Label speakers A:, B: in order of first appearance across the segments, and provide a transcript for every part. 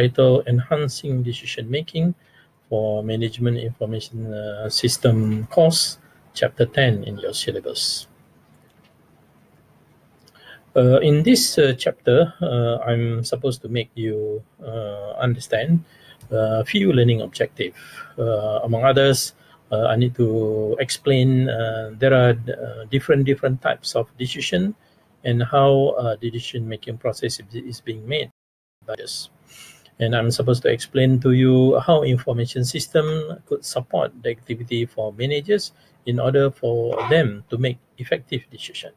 A: title Enhancing Decision Making for Management Information uh, System course, chapter 10 in your syllabus. Uh, in this uh, chapter, uh, I'm supposed to make you uh, understand a few learning objectives. Uh, among others, I need to explain there are different different types of decision and how the decision making process is being made by. And I'm supposed to explain to you how information system could support the activity for managers in order for them to make effective decision.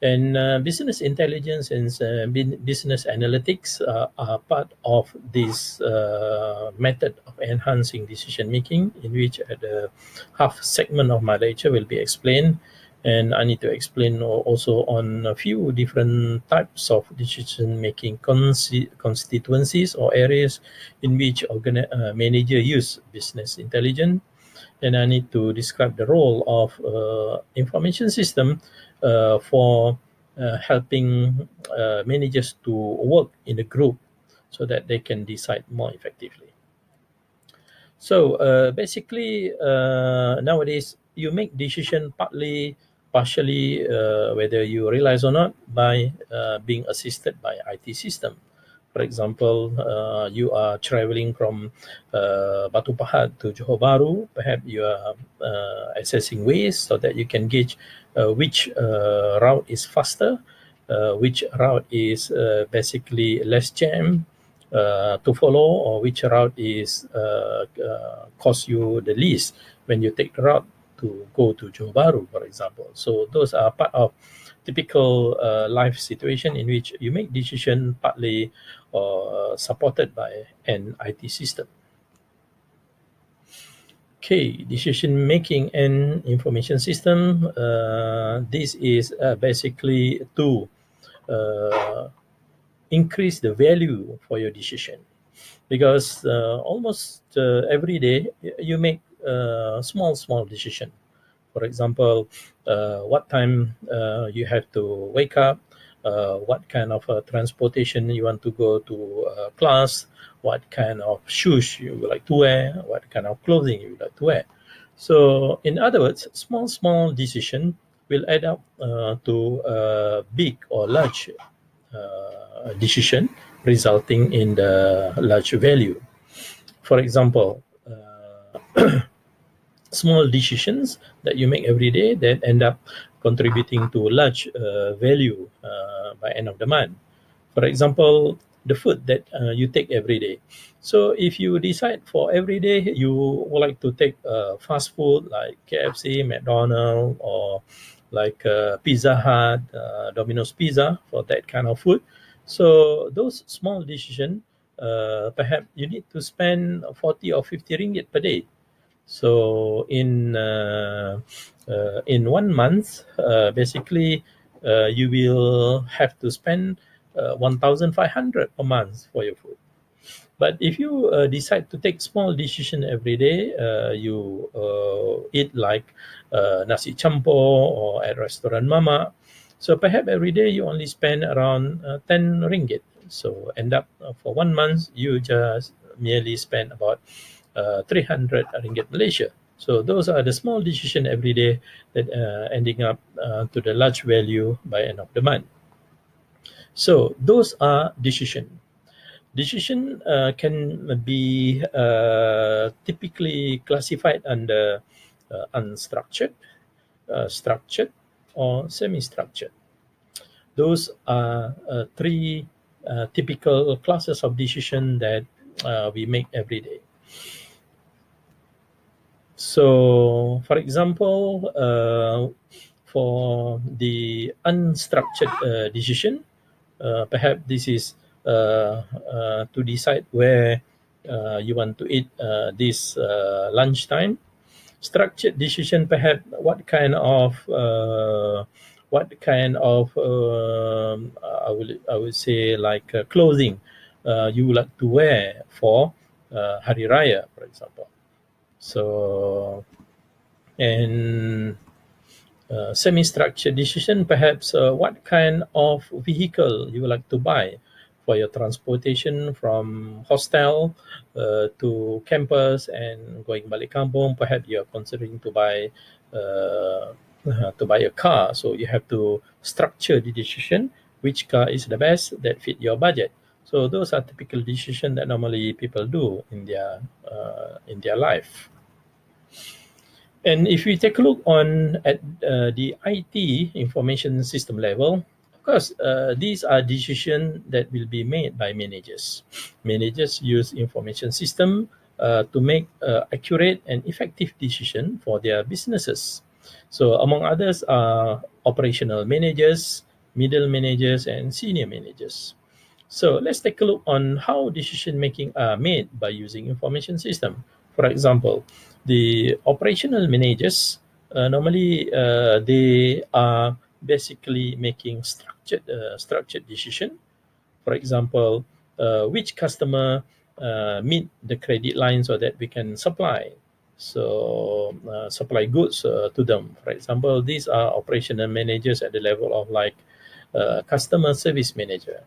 A: And uh, business intelligence and uh, business analytics uh, are part of this uh, method of enhancing decision making, in which at the half segment of my lecture will be explained. And I need to explain also on a few different types of decision making constituencies or areas in which organi- uh, manager use business intelligence. And I need to describe the role of uh, information system uh, for uh, helping uh, managers to work in a group so that they can decide more effectively. So basically, nowadays you make decision partly partially uh, whether you realize or not by uh, being assisted by IT system. For example, uh, you are traveling from uh, Batu Pahat to Johor Bahru. Perhaps you are uh, assessing ways so that you can gauge uh, which uh, route is faster, which route is basically less jam to follow, or which route is cost you the least when you take the route to go to Johor Bahru, for example. So those are part of typical uh, life situation in which you make decision partly or uh, supported by an IT system. Okay, decision making and information system. Uh, this is uh, basically to uh, increase the value for your decision because almost every day you make small small decision for example, uh, what time uh, you have to wake up, uh, what kind of transportation you want to go to class, what kind of shoes you would like to wear, what kind of clothing you would like to wear. So, in other words, small, small decision will add up uh, to a big or large uh, decision, resulting in the large value. For example, uh, small decisions that you make every day that end up contributing to large uh, value uh, by end of the month. For example, the food that uh, you take every day. So if you decide for every day you would like to take uh, fast food like KFC, McDonald's, or like uh, Pizza Hut, uh, Domino's Pizza for that kind of food. So those small decisions, perhaps you need to spend 40 or 50 ringgit per day so in uh, uh, in one month, uh, basically, uh, you will have to spend uh, 1,500 per month for your food. But if you uh, decide to take small decision every day, you eat like nasi campur or at restaurant mama. So perhaps every day you only spend around 10 ringgit. So end up for one month, you just merely spend about uh, 300 ringgit Malaysia. So those are the small decision every day that uh, ending up uh, to the large value by end of the month. So those are decision. Decision uh, can be uh, typically classified under uh, unstructured, structured, or semi-structured. Those are three typical classes of decision that we make every day. So, for example, uh, for the unstructured uh, decision, uh, perhaps this is uh, uh, to decide where uh, you want to eat this lunchtime. Structured decision, perhaps what kind of what kind of um, I would I would say like clothing you would like to wear for Hari Raya, for example. So, and uh, semi-structured decision, perhaps uh, what kind of vehicle you would like to buy for your transportation from hostel uh, to campus and going balik kampung. Perhaps you are considering to buy uh, uh, to buy a car, so you have to structure the decision which car is the best that fit your budget. So those are typical decisions that normally people do in their uh, in their life. And if we take a look on at uh, the IT information system level, of course, uh, these are decisions that will be made by managers. Managers use information system uh, to make uh, accurate and effective decision for their businesses. So among others are operational managers, middle managers, and senior managers. So let's take a look on how decision making are made by using information system. For example, the operational managers uh, normally uh, they are basically making structured uh, structured decision. For example, uh, which customer uh, meet the credit line so that we can supply so uh, supply goods to them. For example, these are operational managers at the level of like customer service manager.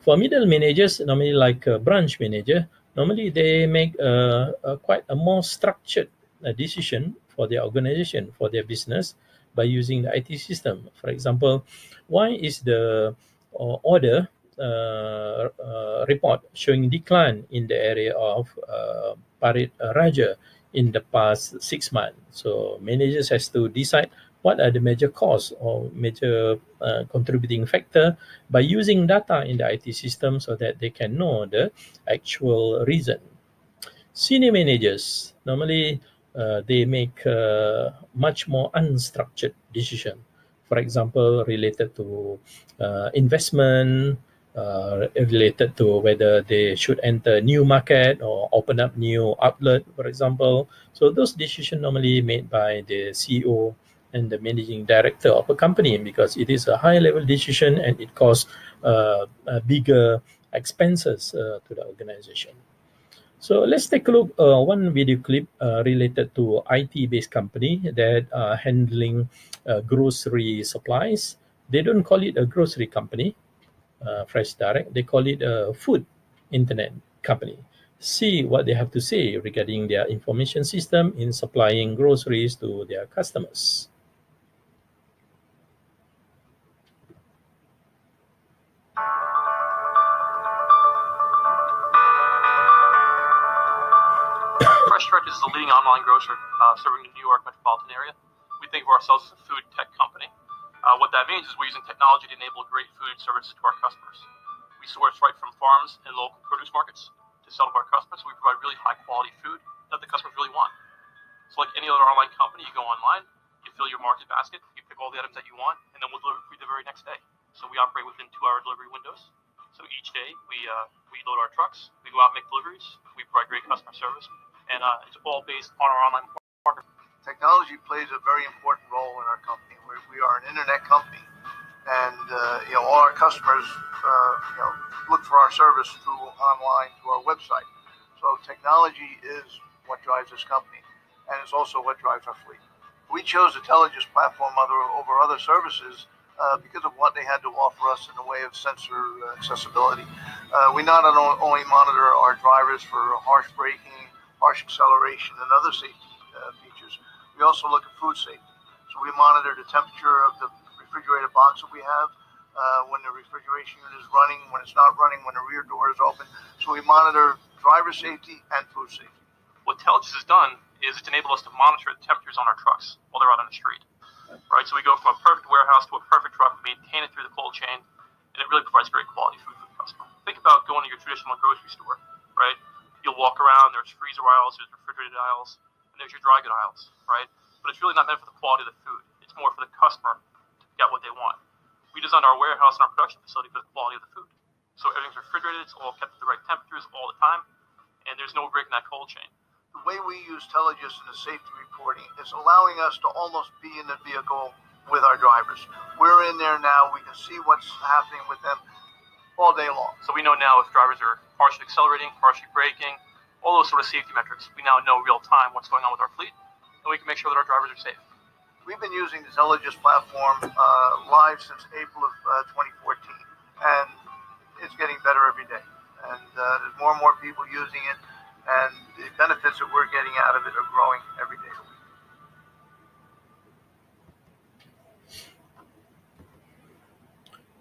A: For middle managers, normally like a branch manager, normally they make a, a quite a more structured decision for their organization, for their business, by using the IT system. For example, why is the uh, order uh, uh, report showing decline in the area of uh, Parit Raja in the past six months? So managers has to decide what are the major cause or major uh, contributing factor by using data in the IT system so that they can know the actual reason. Senior managers normally uh, they make uh, much more unstructured decision. For example, related to uh, investment, uh, related to whether they should enter new market or open up new outlet, for example. So those decisions normally made by the CEO and the managing director of a company because it is a high level decision and it costs uh, bigger expenses uh, to the organization. So let's take a look uh, one video clip uh, related to IT-based company that are handling uh, grocery supplies. They don't call it a grocery company, uh, Fresh Direct. They call it a food internet company. See what they have to say regarding their information system in supplying groceries to their customers.
B: Fresh is the leading online grocer uh, serving the New York metropolitan area. We think of ourselves as a food tech company. Uh, what that means is we're using technology to enable great food service to our customers. We source right from farms and local produce markets to sell to our customers. We provide really high quality food that the customers really want. So like any other online company, you go online, you fill your market basket, you pick all the items that you want, and then we'll deliver for you the very next day. So we operate within two-hour delivery windows. So each day we uh, we load our trucks, we go out and make deliveries, we provide great customer service, and uh, it's all based on our online partner.
C: Technology plays a very important role in our company. We're, we are an internet company, and uh, you know all our customers uh, you know look for our service through online through our website. So technology is what drives this company, and it's also what drives our fleet. We chose the Telogis platform other, over other services uh, because of what they had to offer us in the way of sensor accessibility. Uh, we not only monitor our drivers for harsh braking harsh acceleration, and other safety uh, features. We also look at food safety. So we monitor the temperature of the refrigerated box that we have, uh, when the refrigeration unit is running, when it's not running, when the rear door is open. So we monitor driver safety and food safety.
B: What Telogis has done is it's enabled us to monitor the temperatures on our trucks while they're out on the street. Right, so we go from a perfect warehouse to a perfect truck, maintain it through the cold chain, and it really provides great quality food for the customer. Think about going to your traditional grocery store, right? Walk around. There's freezer aisles, there's refrigerated aisles, and there's your dry good aisles, right? But it's really not meant for the quality of the food. It's more for the customer to get what they want. We designed our warehouse and our production facility for the quality of the food. So everything's refrigerated, it's all kept at the right temperatures all the time, and there's no break in that cold chain.
C: The way we use Telogis in the safety reporting is allowing us to almost be in the vehicle with our drivers. We're in there now. We can see what's happening with them all day long.
B: So we know now if drivers are partially accelerating, partially braking, all those sort of safety metrics. We now know real time what's going on with our fleet, and we can make sure that our drivers are safe.
C: We've been using the Telogis platform uh, live since April of uh, 2014, and it's getting better every day. And uh, there's more and more people using it, and the benefits that we're getting out of it are growing every day.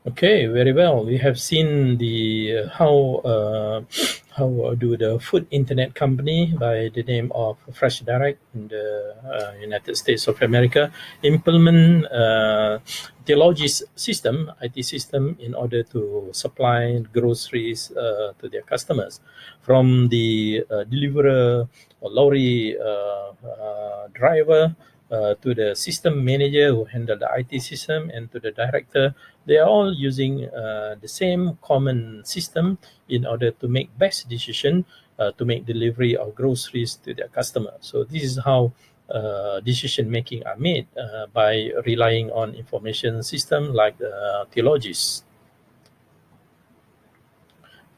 A: Okay, very well. We have seen the uh, how uh, how do the food internet company by the name of Fresh Direct in the uh, United States of America implement uh, Telogis system, IT system, in order to supply groceries uh, to their customers. From the uh, deliverer or lorry uh, uh, driver uh, to the system manager who handle the IT system and to the director, they are all using uh, the same common system in order to make best decision uh, to make delivery of groceries to their customer. So this is how uh, decision making are made uh, by relying on information system like the Telogis.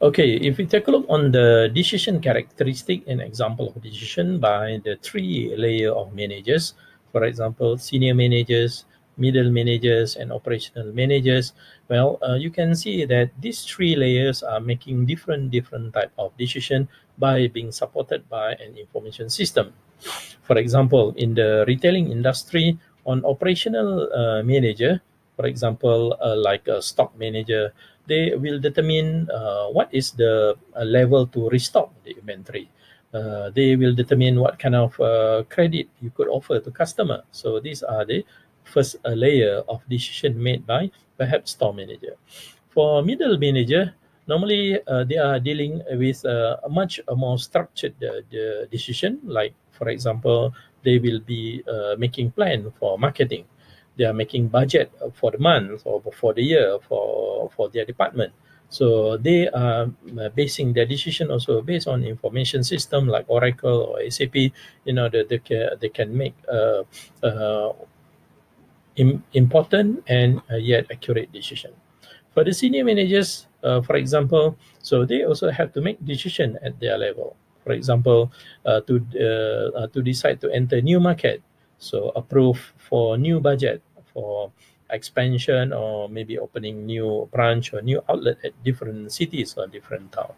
A: Okay, if we take a look on the decision characteristic and example of decision by the three layer of managers, for example, senior managers, middle managers, and operational managers, well, uh, you can see that these three layers are making different different type of decision by being supported by an information system. For example, in the retailing industry, on operational uh, manager, for example, uh, like a stock manager, they will determine uh, what is the uh, level to restock the inventory uh, they will determine what kind of uh, credit you could offer to customer. So these are the first uh, layer of decision made by perhaps store manager. For middle manager, normally uh, they are dealing with uh, a much more structured uh, the decision. Like for example, they will be making plan for marketing. They are making budget for the month or for the year for for their department so they are uh, basing their decision also based on information system like Oracle or SAP in order they can, they can make uh, uh, Im important and uh, yet accurate decision. For the senior managers, uh, for example, so they also have to make decision at their level. For example, uh, to to decide to enter new market, so approve for new budget for expansion or maybe opening new branch or new outlet at different cities or different town.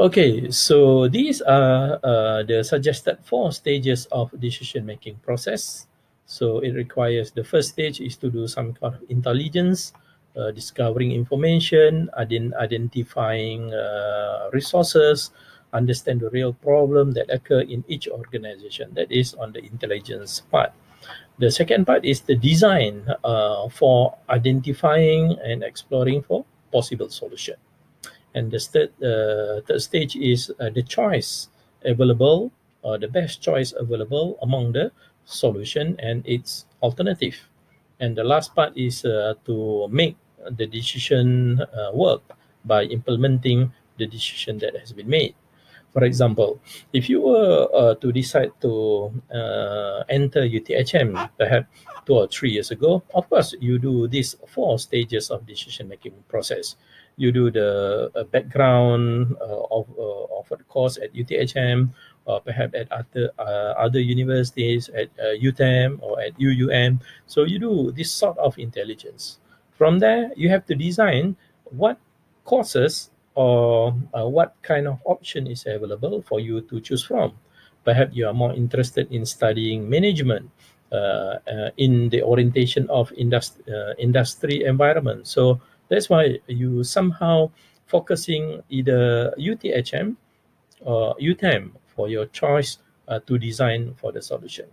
A: Okay, so these are uh, the suggested four stages of decision making process. So it requires the first stage is to do some kind of intelligence, uh, discovering information, ident identifying uh, resources, understand the real problem that occur in each organization. That is on the intelligence part. The second part is the design uh, for identifying and exploring for possible solution. And the third, uh, third stage is uh, the choice available, or the best choice available among the solution and its alternative. And the last part is uh, to make the decision uh, work by implementing the decision that has been made. For example, if you were uh, to decide to uh, enter UTHM perhaps two or three years ago, of course, you do these four stages of decision-making process. You do the uh, background uh, of uh, offered course at UTHM, or perhaps at other uh, other universities, at UTEM or at UUM. So you do this sort of intelligence. From there, you have to design what courses or what kind of option is available for you to choose from. Perhaps you are more interested in studying management uh, uh, in the orientation of uh, industry environment. So that's why you somehow focusing either UTHM or UTEM for your choice uh, to design for the solution.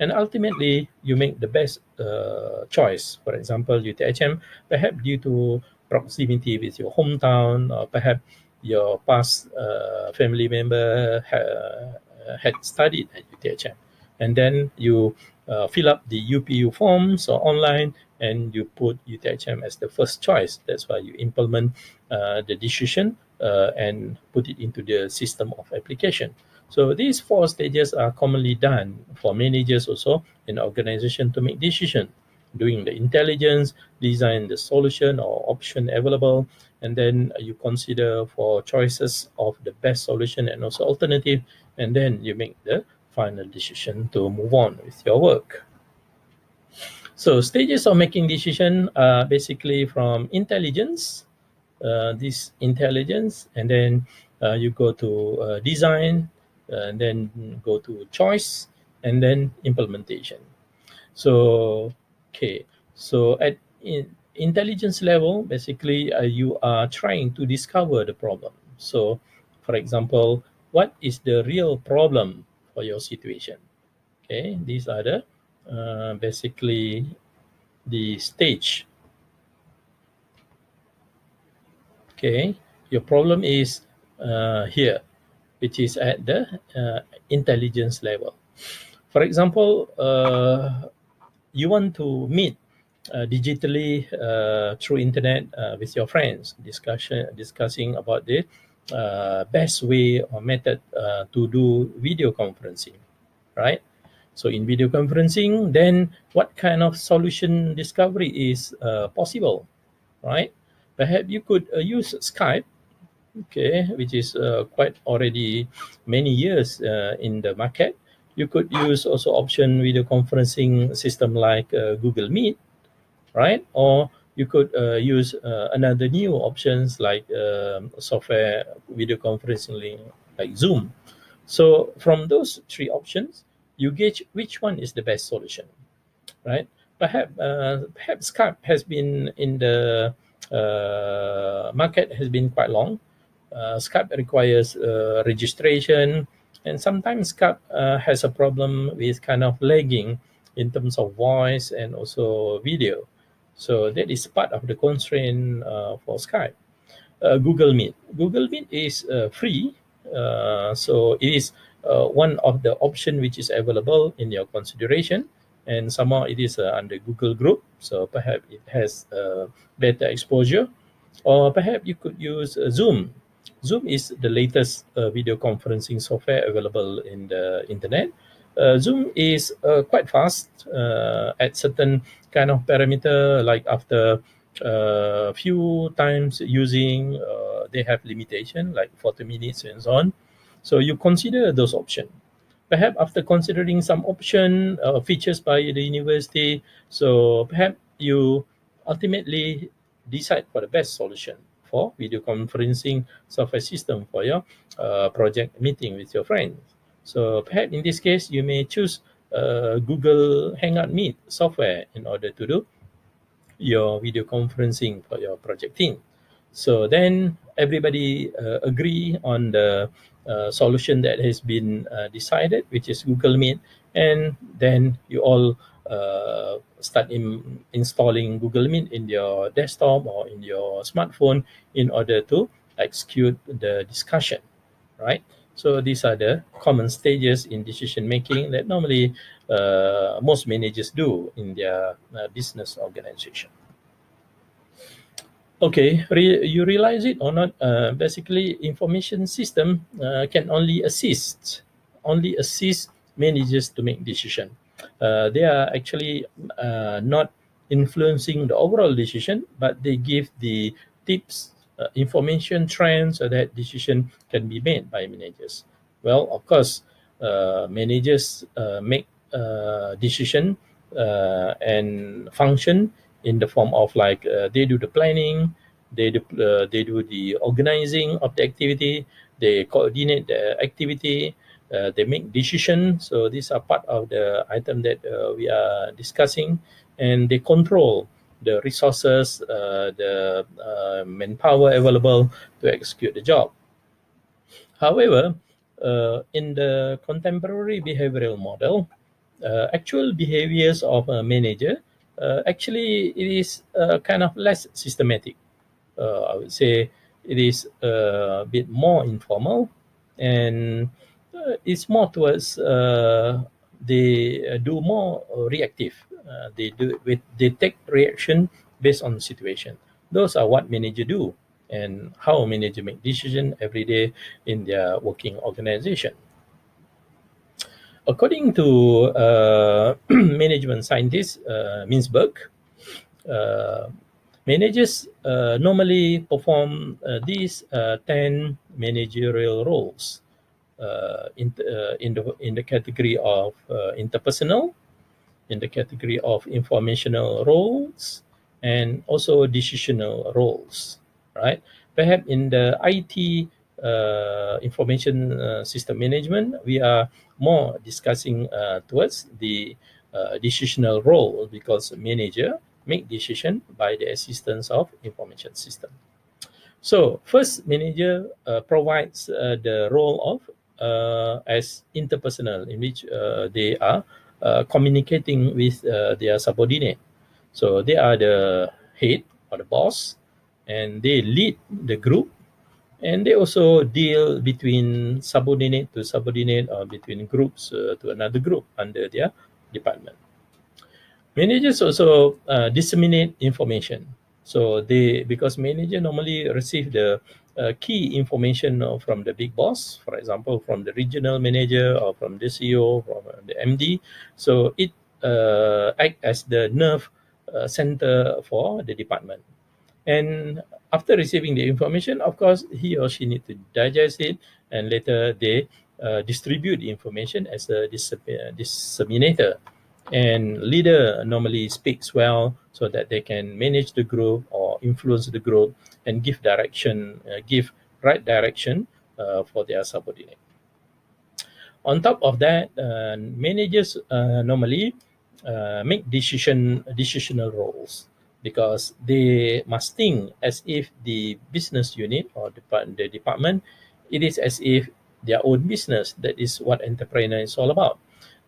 A: And ultimately, you make the best uh, choice. For example, UTHM, perhaps due to proximity with your hometown, or perhaps your past uh, family member ha- uh, had studied at UTHM. And then you uh, fill up the UPU forms or online and you put UTHM as the first choice. That's why you implement uh, the decision uh, and put it into the system of application. So these four stages are commonly done for managers also in organization to make decision doing the intelligence, design the solution or option available, and then you consider for choices of the best solution and also alternative, and then you make the final decision to move on with your work. So stages of making decision are basically from intelligence, uh, this intelligence, and then uh, you go to uh, design, uh, and then go to choice, and then implementation. So, okay, so at in intelligence level, basically uh, you are trying to discover the problem. So, for example, what is the real problem for your situation? Okay, these are the uh, basically the stage. Okay, your problem is uh, here, which is at the uh, intelligence level. For example, uh, you want to meet uh, digitally uh, through internet with your friends, discussion discussing about the best way or method to do video conferencing, right? So in video conferencing, then what kind of solution discovery is uh, possible, right? Perhaps you could uh, use Skype, okay, which is uh, quite already many years uh, in the market. You could use also option video conferencing system like uh, Google Meet, right? Or you could uh, use another new options like um, software video conferencing like Zoom. So from those three options, you gauge which one is the best solution, right? Perhaps uh, perhaps Skype has been in the uh, market has been quite long. Uh, Skype requires uh, registration, and sometimes Skype uh, has a problem with kind of lagging in terms of voice and also video. So that is part of the constraint uh, for Skype. Google Meet. Google Meet is free, so it is uh, one of the option which is available in your consideration. And somehow it is uh, under google group. So perhaps it has uh, better exposure. Or perhaps you could use uh, zoom. Zoom is the latest uh, video conferencing software available in the internet. Uh, zoom is quite fast at certain kind of parameter like after a few times using they have limitation like 40 minutes and so on so you consider those options. Perhaps after considering some option uh, features by the university, so perhaps you ultimately decide for the best solution for video conferencing software system for your uh, project meeting with your friends. So perhaps in this case, you may choose uh, Google Hangout Meet software in order to do your video conferencing for your project team. So then everybody uh, agree on the uh, solution that has been uh, decided, which is Google Meet, and then you all uh, start in, installing Google Meet in your desktop or in your smartphone in order to execute the discussion, right? So these are the common stages in decision making that normally uh, most managers do in their uh, business organization. Okay, Re you realize it or not? Uh, basically, information system uh, can only assist, only assist managers to make decision. Uh, they are actually uh, not influencing the overall decision, but they give the tips, uh, information, trends, so that decision can be made by managers. Well, of course, uh, managers make decision and function in the form of like uh, they do the planning, they do, uh, they do the organizing of the activity, they coordinate the activity, uh, they make decisions. So these are part of the item that uh, we are discussing, and they control the resources, uh, the uh, manpower available to execute the job. However, in the contemporary behavioral model, actual behaviors of a manager Uh, actually it is uh, kind of less systematic. Uh, I would say it is uh, a bit more informal and uh, it's more towards they do more reactive. they do with they take reaction based on situation. Those are what manager do and how manager make decision every day in their working organization. According to uh, management scientist uh, Mintzberg, uh, managers uh, normally perform uh, these uh, 10 managerial roles in, in, the, in the category of interpersonal, in the category of informational roles and also decisional roles, right? Perhaps in the IT information uh, system management, we are more discussing uh, towards the uh, decisional role because manager make decision by the assistance of information system. So first manager uh, provides uh, the role of uh, as interpersonal in which uh, they are uh, communicating with uh, their subordinate. So they are the head or the boss and they lead the group and they also deal between subordinate to subordinate or between groups to another group under their department. Managers also uh, disseminate information. So they, because manager normally receive the uh, key information from the big boss, for example, from the regional manager or from the CEO, from the MD. So it uh, act as the nerve uh, center for the department. And after receiving the information, of course, he or she need to digest it, and later they uh, distribute the information as a disseminator. And leader normally speaks well so that they can manage the group or influence the group and give direction uh, give right direction uh, for their subordinate. On top of that uh, managers uh, normally uh, make decision decisional roles because they must think as if the business unit or the department it is as if their own business that is what entrepreneur is all about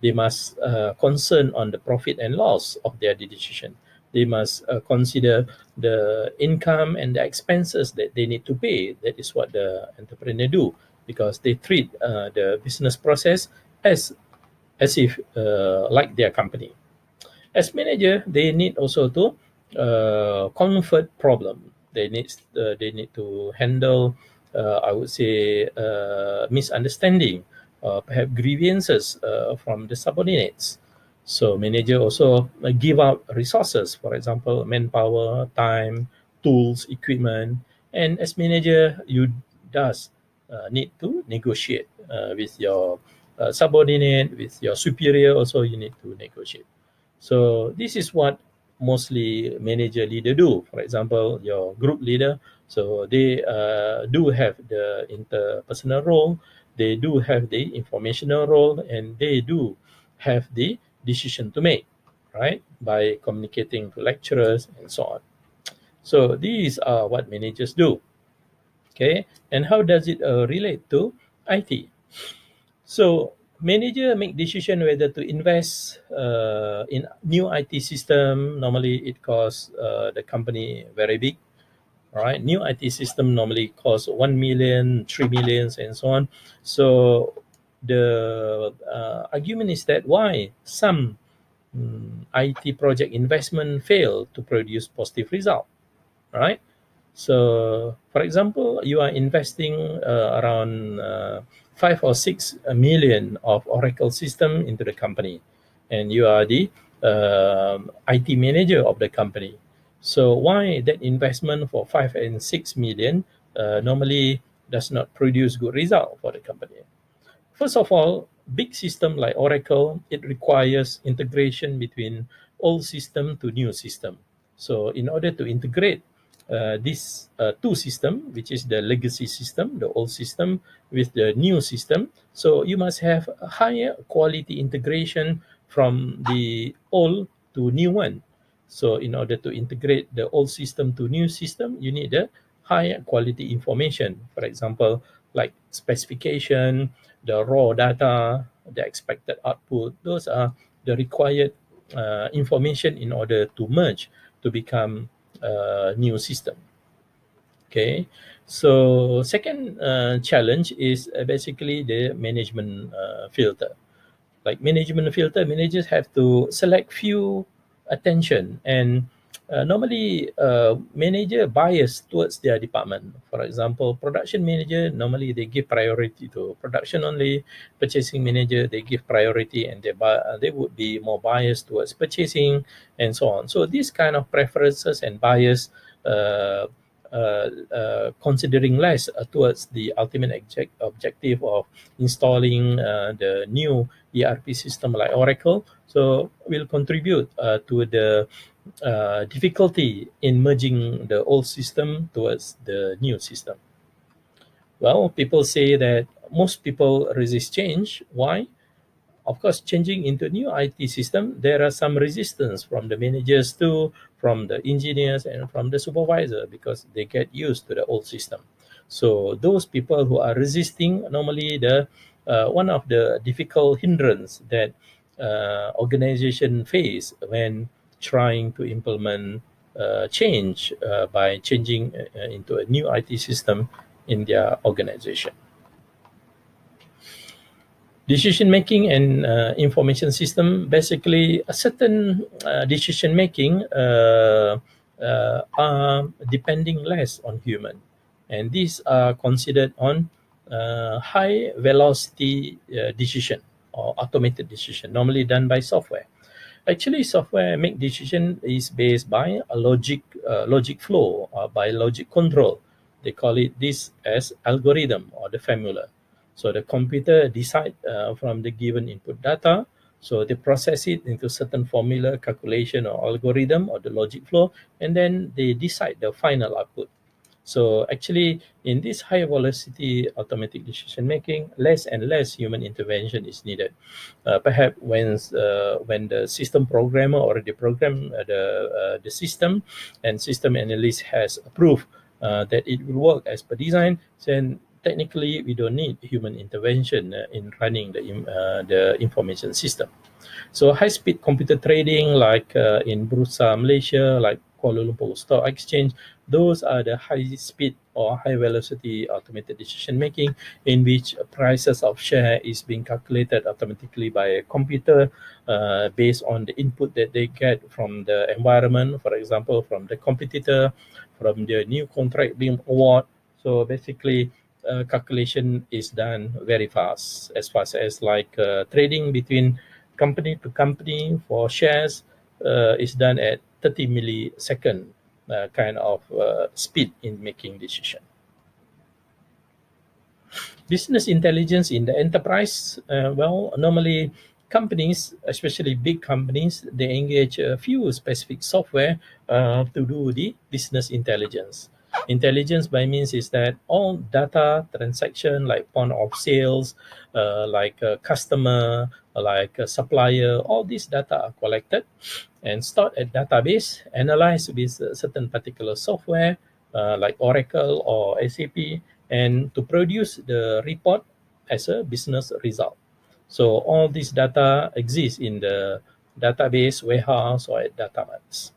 A: they must uh, concern on the profit and loss of their decision. They must uh, consider the income and the expenses that they need to pay. That is what the entrepreneur do because they treat uh, the business process as as if uh, like their company. As manager, they need also to uh, comfort problem. They need uh, they need to handle, I would say, misunderstanding uh, perhaps grievances uh, from the subordinates. So manager also uh, give out resources, for example, manpower, time, tools, equipment. And as manager, you does uh, need to negotiate uh, with your uh, subordinate, with your superior. Also, you need to negotiate. So this is what mostly manager leader do. For example, your group leader. So they do have the interpersonal role they do have the informational role and they do have the decision to make, right? By communicating to lecturers and so on. So these are what managers do. Okay, and how does it uh, relate to IT? So manager make decision whether to invest uh, in new IT system. Normally, it costs uh, the company very big right? New IT system normally costs 1 million, 3 millions, and so on. So the uh, argument is that why some um, mm, IT project investment fail to produce positive result, right? So, for example, you are investing uh, around uh, five or six million of Oracle system into the company, and you are the uh, IT manager of the company. So why that investment for five and six million uh, normally does not produce good result for the company? First of all, big system like Oracle, it requires integration between old system to new system. So in order to integrate uh, this uh, two system, which is the legacy system, the old system with the new system. So you must have higher quality integration from the old to new one. So in order to integrate the old system to new system, you need the higher quality information. For example, like specification, the raw data, the expected output. Those are the required uh, information in order to merge to become a new system. Okay, so second uh, challenge is uh, basically the management uh, filter. Like management filter, managers have to select few attention and uh, normally uh, manager bias towards their department. For example production manager normally they give priority to production only. Purchasing manager they give priority and they uh, they would be more biased towards purchasing and so on. So these kind of preferences and bias uh, Uh, uh, considering less uh, towards the ultimate object objective of installing uh, the new ERP system like Oracle. So will contribute to the difficulty in merging the old system towards the new system. Well, people say that most people resist change. Why? Of course, changing into new IT system, there are some resistance from the managers too, from the engineers and from the supervisor because they get used to the old system. So those people who are resisting, normally the uh, one of the difficult hindrance that uh, organization face when trying to implement uh, change uh, by changing uh, into a new IT system in their organization decision making and uh, information system basically a certain uh, decision making uh, uh, are depending less on human. And these are considered on uh, high velocity uh, decision or automated decision normally done by software. Actually software make decision is based by a logic logic flow or by logic control. They call it this as algorithm or the formula so the computer decide uh, from the given input data. So they process it into certain formula, calculation or algorithm or the logic flow, and then they decide the final output. So actually, in this high velocity automatic decision making, less and less human intervention is needed. Uh, perhaps when uh, when the system programmer already programmed uh, the uh, the system, and system analyst has approved uh, that it will work as per design, then technically we don't need human intervention uh, in running the uh, the information system. So high-speed computer trading, like uh, in Bursa Malaysia, like Kuala Lumpur Stock Exchange, those are the high-speed or high-velocity automated decision making, in which prices of share is being calculated automatically by a computer uh, based on the input that they get from the environment, for example, from the competitor, from the new contract being award. So basically, uh, calculation is done very fast as fast as like uh, trading between company to company for shares uh, is done at 30 millisecond uh, kind of uh, speed in making decision. Business intelligence in the enterprise uh, well normally companies especially big companies they engage a few specific software to do the business intelligence Intelligence by means is that all data transaction like point of sales, uh, like a customer, like a supplier, all these data are collected and stored at database, analyzed with certain particular software uh, like Oracle or SAP, and to produce the report as a business result. So all this data exists in the database warehouse or at data marts.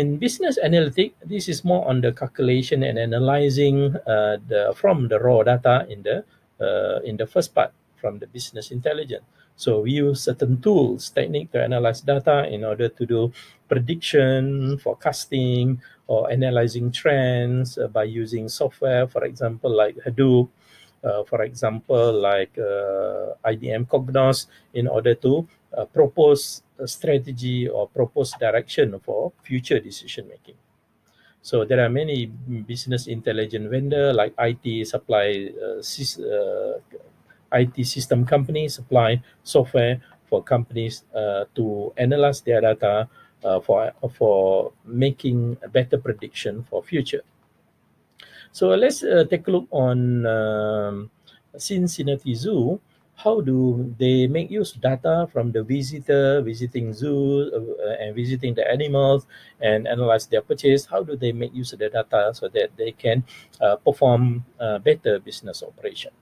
A: In business analytics, this is more on the calculation and analyzing uh, the from the raw data in the uh, in the first part from the business intelligence. So we use certain tools, technique to analyze data in order to do prediction, forecasting, or analyzing trends uh, by using software, for example, like Hadoop, uh, for example, like uh, IBM Cognos, in order to uh, propose a strategy or propose direction for future decision making. So there are many business intelligence vendor like IT supply, uh, uh, IT system companies supply software for companies uh, to analyze their data uh, for for making a better prediction for future. So let's uh, take a look on um, Cincinnati Zoo how do they make use data from the visitor visiting zoo uh, and visiting the animals and analyze their purchase? How do they make use of the data so that they can uh, perform uh, better business operation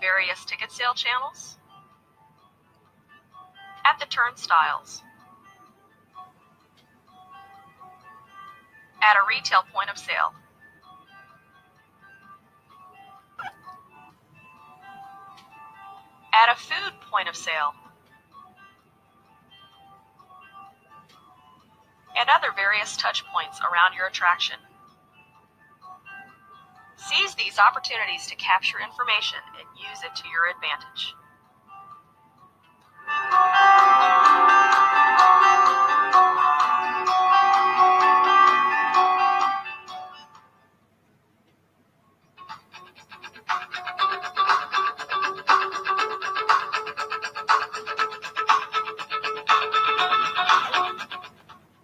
D: various ticket sale channels, At the turnstiles. At a retail point of sale. At a food point of sale. And other various touch points around your attraction. Seize these opportunities to capture information and use it to your advantage.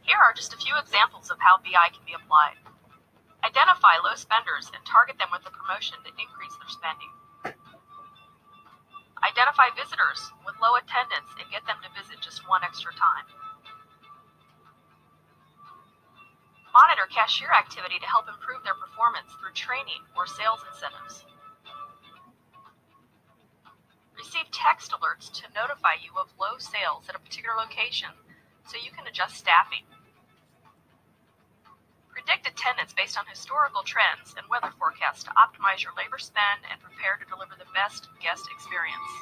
D: Here are just a few examples of how BI can be applied. Identify low spenders and target them with a promotion to increase their spending. Identify visitors with low attendance and get them to visit just one extra time. Monitor cashier activity to help improve their performance through training or sales incentives. Receive text alerts to notify you of low sales at a particular location so you can adjust staffing. Predict attendance based on historical trends and weather forecasts to optimize your labor spend and prepare to deliver the best guest experience.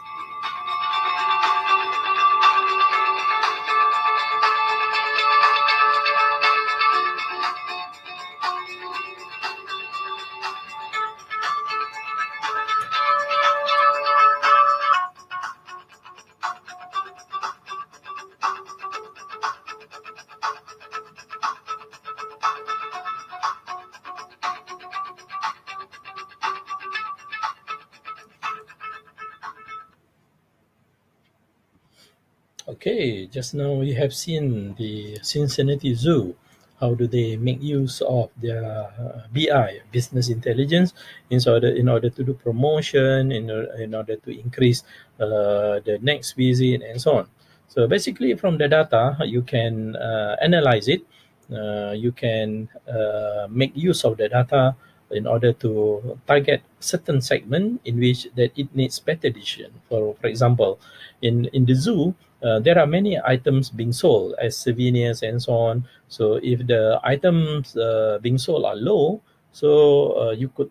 A: Okay, just now we have seen the Cincinnati Zoo. How do they make use of their uh, BI, business intelligence, in order in order to do promotion, in, in order to increase uh, the next visit, and so on. So basically, from the data, you can uh, analyze it. Uh, you can uh, make use of the data in order to target certain segment in which that it needs better decision. For for example, in in the zoo, uh, there are many items being sold as souvenirs and so on. So if the items uh, being sold are low, so uh, you could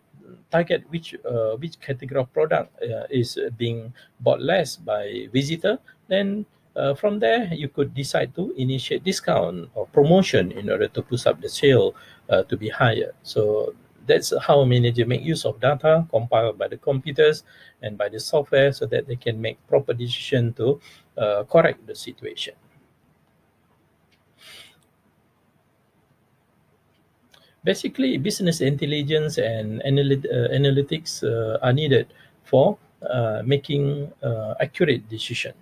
A: target which uh, which category of product uh, is being bought less by visitor. Then uh, from there you could decide to initiate discount or promotion in order to push up the sale uh, to be higher. So that's how manager make use of data compiled by the computers and by the software so that they can make proper decision to uh, correct the situation. Basically, business intelligence and analyt- uh, analytics uh, are needed for uh, making uh, accurate decision.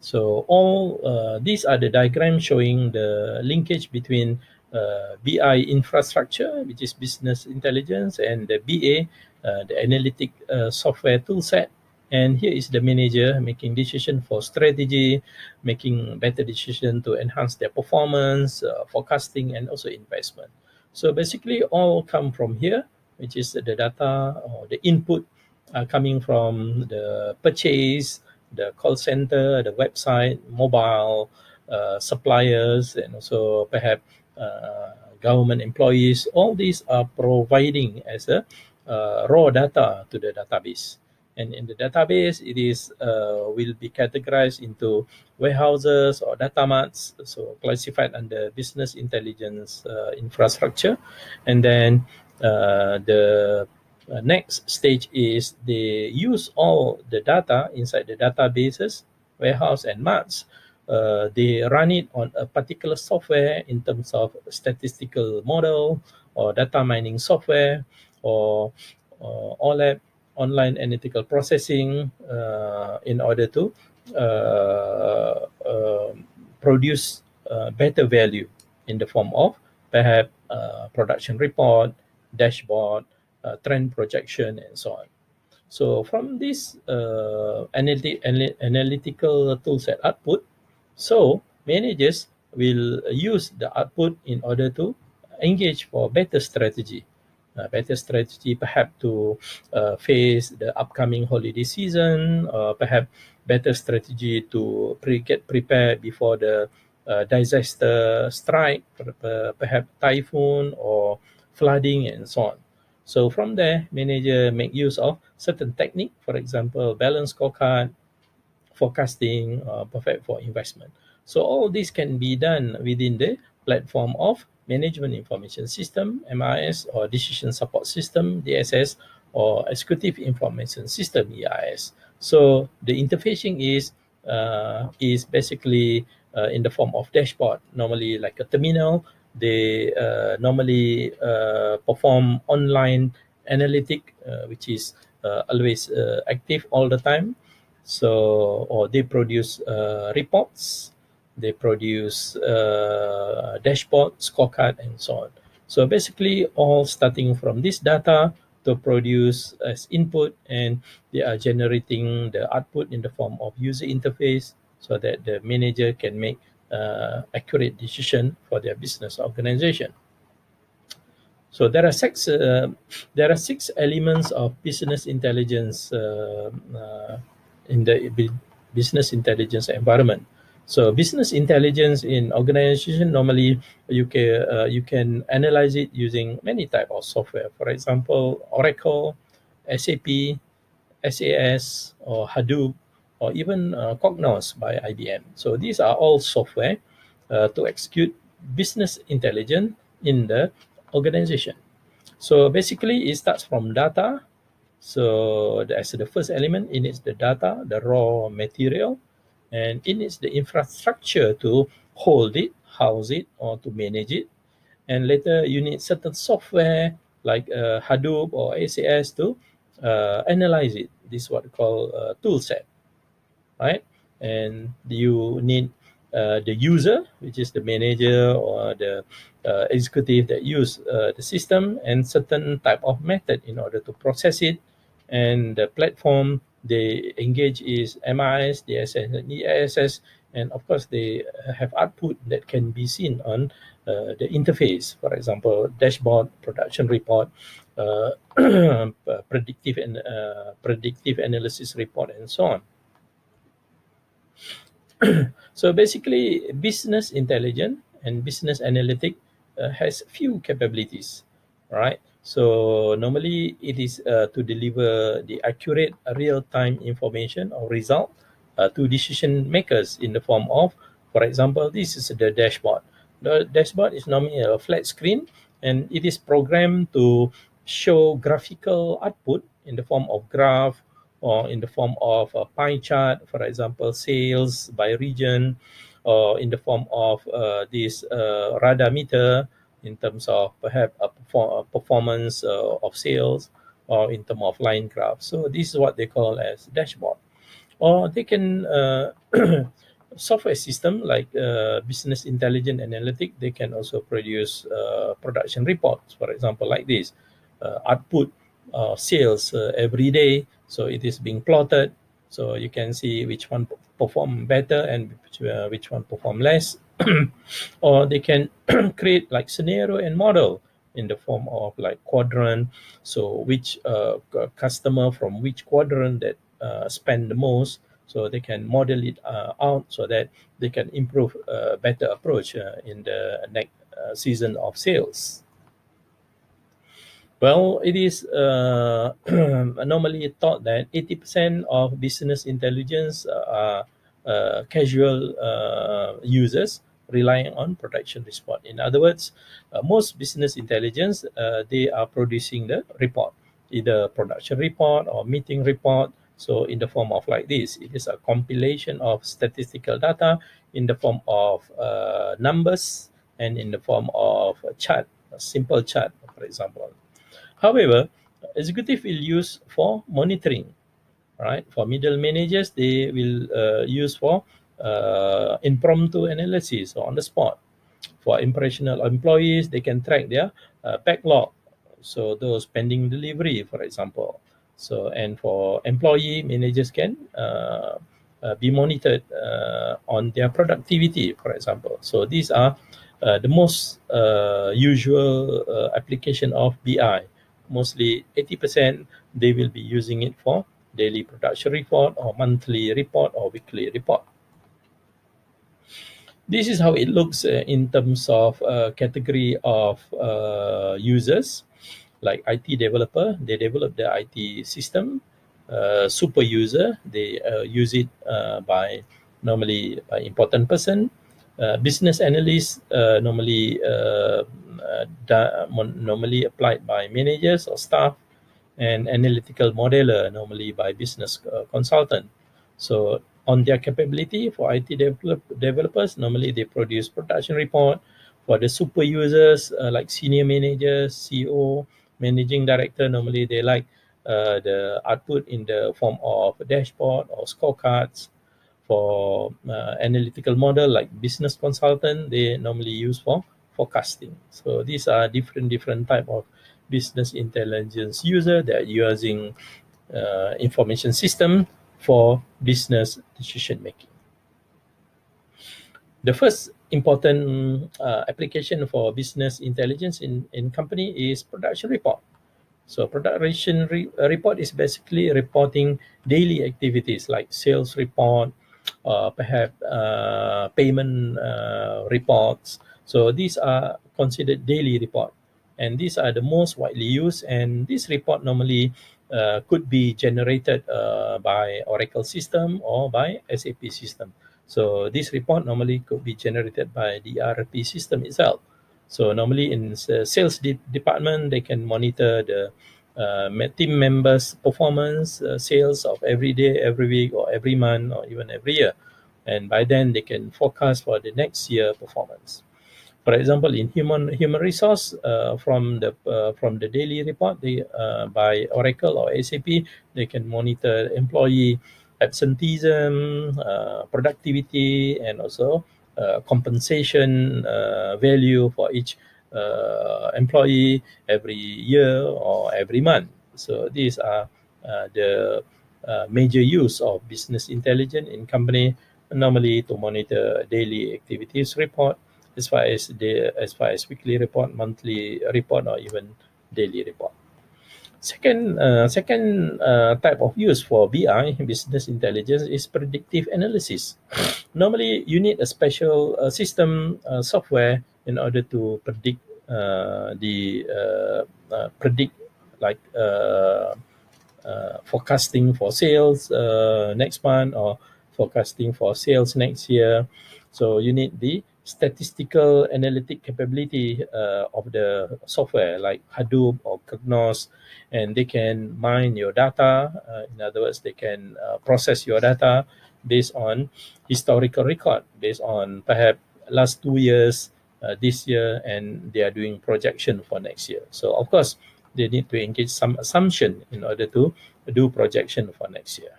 A: So all uh, these are the diagrams showing the linkage between uh, BI infrastructure, which is business intelligence, and the BA, uh, the analytic uh, software toolset. And here is the manager making decision for strategy, making better decision to enhance their performance, uh, forecasting, and also investment. So basically, all come from here, which is the data or the input uh, coming from the purchase, the call center, the website, mobile, uh, suppliers, and also perhaps government employees. All these are providing as a uh, raw data to the database. And in the database, it is uh, will be categorized into warehouses or data marts, so classified under business intelligence uh, infrastructure. And then uh, the uh, next stage is they use all the data inside the databases, warehouse, and marts. Uh, they run it on a particular software in terms of statistical model or data mining software or, or OLAP, online analytical processing, uh, in order to uh, uh, produce uh, better value in the form of perhaps uh, production report, dashboard, uh, trend projection, and so on. So from this uh, analytic, ana- analytical toolset output, so managers will use the output in order to engage for better strategy. a better strategy perhaps to uh, face the upcoming holiday season, or perhaps better strategy to pre get prepared before the uh, disaster strike, perhaps typhoon or flooding and so on. So from there, manager make use of certain technique, for example, balance scorecard, forecasting, uh, perfect for investment. So all this can be done within the platform of Management Information System, MIS, or Decision Support System, DSS, or Executive Information System, EIS. So the interfacing is uh, is basically uh, in the form of dashboard, normally like a terminal. They uh, normally uh, perform online analytic, uh, which is uh, always active all the time. So, or they produce reports they produce uh, dashboard, scorecard, and so on. So basically, all starting from this data to produce as input, and they are generating the output in the form of user interface, so that the manager can make uh, accurate decision for their business organization. So there are six uh, there are six elements of business intelligence uh, uh in the business intelligence environment. So business intelligence in organization normally you can uh, you can analyze it using many type of software. For example, Oracle, SAP, SAS, or Hadoop, or even uh, Cognos by IBM. So these are all software uh, to execute business intelligence in the organization. So basically, it starts from data. So as the first element. It is the data, the raw material and it needs the infrastructure to hold it, house it, or to manage it. And later you need certain software like uh, Hadoop or ACS to uh, analyze it. This is what we call a tool set, right? And you need uh, the user, which is the manager or the uh, executive that use uh, the system and certain type of method in order to process it and the platform they engage is MIS, DSS, and ESS, and of course they have output that can be seen on uh, the interface. For example, dashboard, production report, uh, predictive and uh, predictive analysis report, and so on. so basically, business intelligence and business analytic uh, has few capabilities, right? So normally it is uh, to deliver the accurate real-time information or result uh, to decision makers in the form of, for example, this is the dashboard. The dashboard is normally a flat screen and it is programmed to show graphical output in the form of graph or in the form of a pie chart, for example, sales by region, or in the form of uh, this uh, radar meter in terms of perhaps a, perform performance uh, of sales or in terms of line graph. So this is what they call as dashboard. Or they can uh, software system like uh, business intelligence analytic. They can also produce uh, production reports, for example, like this uh, output uh, sales every day. So it is being plotted. So you can see which one perform better and which, which one perform less or they can create like scenario and model in the form of like quadrant. So which uh, customer from which quadrant that uh, spend the most so they can model it uh, out so that they can improve a uh, better approach uh, in the next uh, season of sales well it is normally thought that 80% of business intelligence are casual users relying on production report. In other words, uh, most business intelligence, uh, they are producing the report, either production report or meeting report. So in the form of like this, it is a compilation of statistical data in the form of uh, numbers and in the form of a chart, a simple chart, for example. However, executive will use for monitoring, right? For middle managers, they will uh, use for uh, impromptu analysis on the spot. For operational employees, they can track their uh, backlog. So those pending delivery, for example. So and for employee managers can uh, uh, be monitored uh, on their productivity, for example. So these are uh, the most usual application of BI. Mostly 80%, they will be using it for daily production report or monthly report or weekly report. This is how it looks uh, in terms of uh, category of uh, users, like IT developer, they develop the IT system. Uh, super user, they uh, use it uh, by normally by important person. Business analyst, normally normally applied by managers or staff and analytical modeler normally by business uh, consultant. So on their capability for IT develop, developers, normally they produce production report. For the super users uh, like senior managers, CEO, managing director, normally they like uh, the output in the form of a dashboard or scorecards. For uh, analytical model like business consultant, they normally use for forecasting. So these are different different type of business intelligence user that are using uh, information system for business decision making. The first important uh, application for business intelligence in, in company is production report. So production re report is basically reporting daily activities like sales report, uh, perhaps uh, payment uh, reports. So these are considered daily report and these are the most widely used and this report normally uh, could be generated uh, by Oracle system or by SAP system. So this report normally could be generated by the ERP system itself. So normally in sales de department, they can monitor the uh, team members' performance, uh, sales of every day, every week, or every month, or even every year. And by then, they can forecast for the next year performance. For example, in human human resource, uh, from the uh, from the daily report they, uh, by Oracle or SAP, they can monitor employee absenteeism, uh, productivity, and also compensation value for each employee every year or every month. So these are the major use of business intelligence in company normally to monitor daily activities report as far as the as far as weekly report, monthly report, or even daily report. Second, uh, second uh, type of use for BI business intelligence is predictive analysis. Normally, you need a special uh, system uh, software in order to predict uh, the uh, predict like forecasting for sales next month or forecasting for sales next year. So you need the statistical analytic capability uh, of the software like Hadoop or Cognos, and they can mine your data. Uh, in other words, they can uh, process your data based on historical record, based on perhaps last two years, uh, this year, and they are doing projection for next year. So of course, they need to engage some assumption in order to do projection for next year.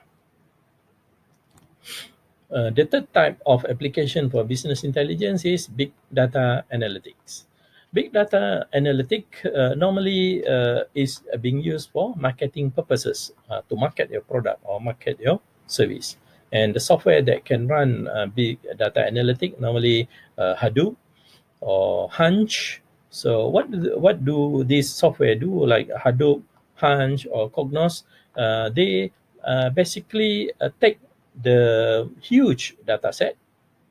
A: Uh, the third type of application for business intelligence is big data analytics. Big data analytic uh, normally uh, is being used for marketing purposes uh, to market your product or market your service. And the software that can run uh, big data analytic normally uh, Hadoop or Hunch. So what do, what do this software do like Hadoop, Hunch or Cognos? they basically take the huge data set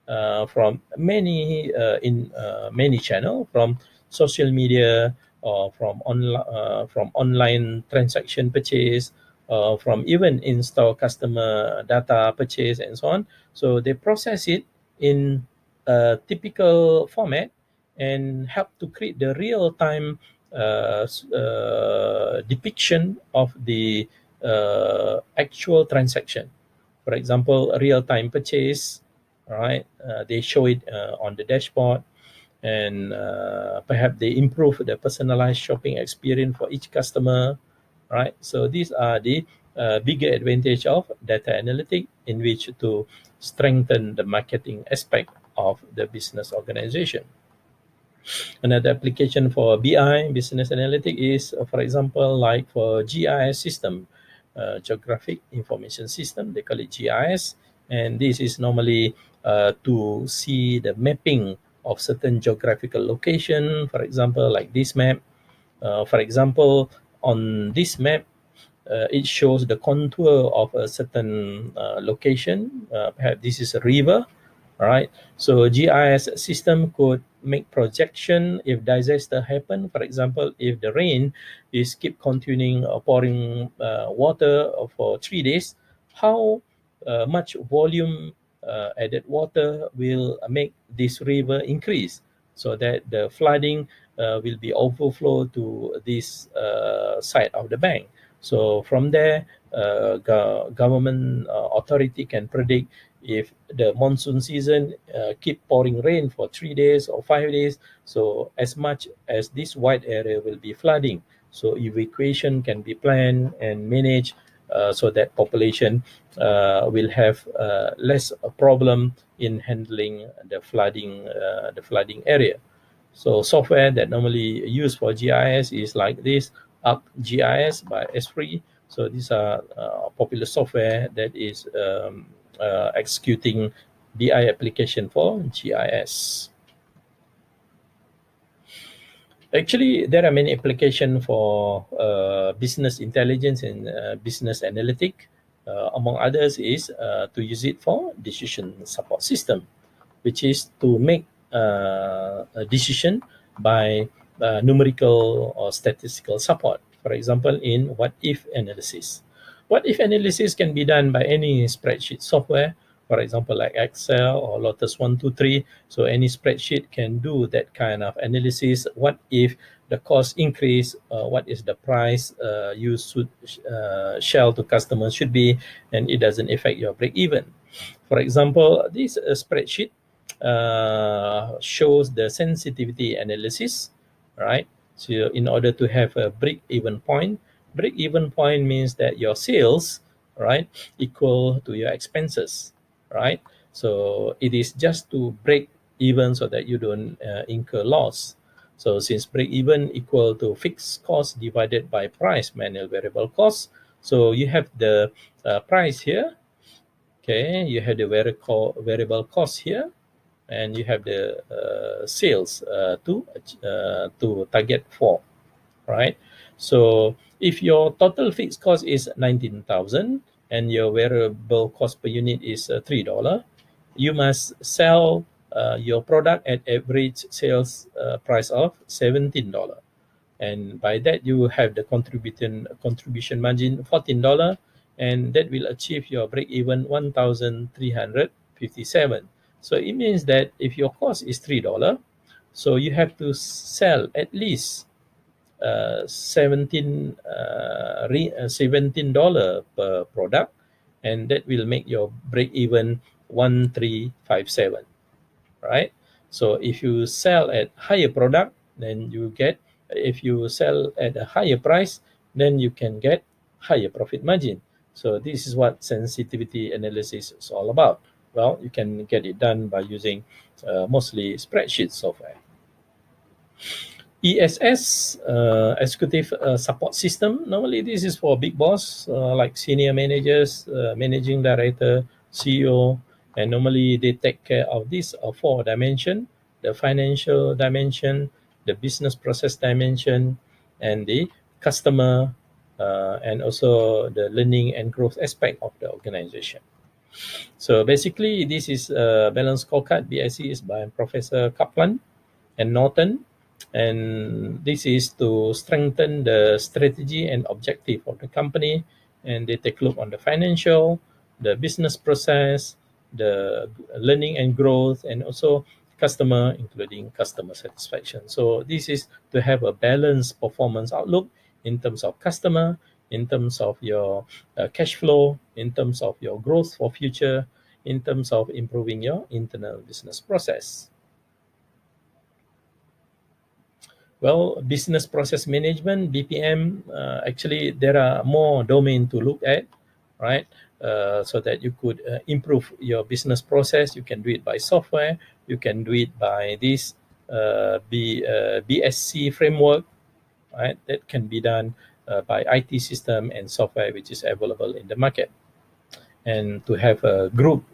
A: uh, from many uh, in uh, many channel from social media or from online uh, from online transaction purchase uh, from even in-store customer data purchase and so on so they process it in a typical format and help to create the real-time uh, depiction of the actual transaction for example, real-time purchase, right? Uh, they show it uh, on the dashboard and uh, perhaps they improve the personalized shopping experience for each customer, right? So these are the uh, bigger advantage of data analytic in which to strengthen the marketing aspect of the business organization. Another application for BI, business analytic, is, uh, for example, like for GIS system, uh, geographic information system. They call it GIS. And this is normally uh, to see the mapping of certain geographical location, for example, like this map. Uh, for example, on this map, uh, it shows the contour of a certain uh, location. Uh, perhaps this is a river, right? So GIS system could make projection if disaster happen. For example, if the rain is keep continuing uh, pouring uh, water for three days, how uh, much volume added water will make this river increase so that the flooding will be overflow to this side of the bank. So from there, uh, go government uh, authority can predict if the monsoon season uh, keep pouring rain for three days or five days. So as much as this wide area will be flooding. So evacuation can be planned and managed uh, so that population uh, will have uh, less problem in handling the flooding the flooding area. So software that normally used for GIS is like this ArcGIS by Esri. So these are uh, popular software that is um, uh, executing BI application for GIS. Actually, there are many applications for uh, business intelligence and uh, business analytic. Uh, among others is uh, to use it for decision support system, which is to make a decision by uh, numerical or statistical support. For example, in what if analysis. What if analysis can be done by any spreadsheet software, for example, like Excel or Lotus 123. So any spreadsheet can do that kind of analysis. What if the cost increase? Uh, what is the price uh, you should uh, sell to customers should be, and it doesn't affect your break even. For example, this uh, spreadsheet uh, shows the sensitivity analysis right? So in order to have a break-even point, break-even point means that your sales, right, equal to your expenses, right? So it is just to break even so that you don't uh, incur loss. So since break even equal to fixed cost divided by price manual variable cost, so you have the uh, price here, okay, you have the variable cost here, and you have the uh, sales uh, to uh, to target for right so if your total fixed cost is 19000 and your variable cost per unit is uh, three dollar you must sell uh, your product at average sales uh, price of 17 dollar. And by that you have the contribution contribution margin 14 dollar and that will achieve your break even 1357 so it means that if your cost is three dollar, so you have to sell at least uh, 17 uh, uh, 17 dollar per product and that will make your break even 1357 right? So if you sell at higher product then you get if you sell at a higher price then you can get higher profit margin. So this is what sensitivity analysis is all about. Well, you can get it done by using uh, mostly spreadsheet software. ESS, uh, Executive uh, Support System. Normally, this is for big boss uh, like senior managers, uh, managing director, CEO, and normally they take care of these uh, four dimension: the financial dimension, the business process dimension, and the customer, and also the learning and growth aspect of the organization. So basically, this is a balance scorecard. BIC is by Professor Kaplan and Norton. And this is to strengthen the strategy and objective of the company. And they take a look on the financial, the business process, the learning and growth, and also customer, including customer satisfaction. So this is to have a balanced performance outlook in terms of customer, in terms of your uh, cash flow, in terms of your growth for future, in terms of improving your internal business process. Well, business process management, BPM, uh, actually there are more domain to look at, right? Uh, so that you could uh, improve your business process. You can do it by software. You can do it by this uh, B, uh, BSC framework, right? That can be done uh, by IT system and software which is available in the market. And to have a group,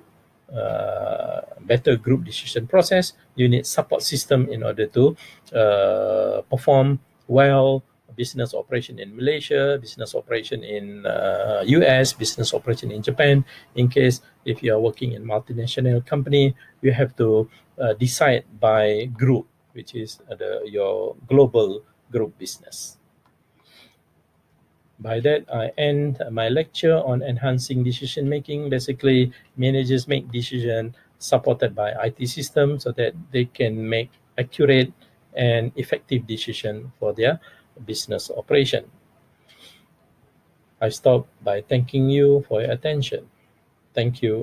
A: uh, better group decision process, you need support system in order to uh, perform well business operation in Malaysia, business operation in uh, US, business operation in Japan. In case if you are working in multinational company, you have to uh, decide by group, which is the, your global group business. By that, I end my lecture on enhancing decision making. Basically, managers make decision supported by IT systems so that they can make accurate and effective decision for their business operation. I stop by thanking you for your attention. Thank you.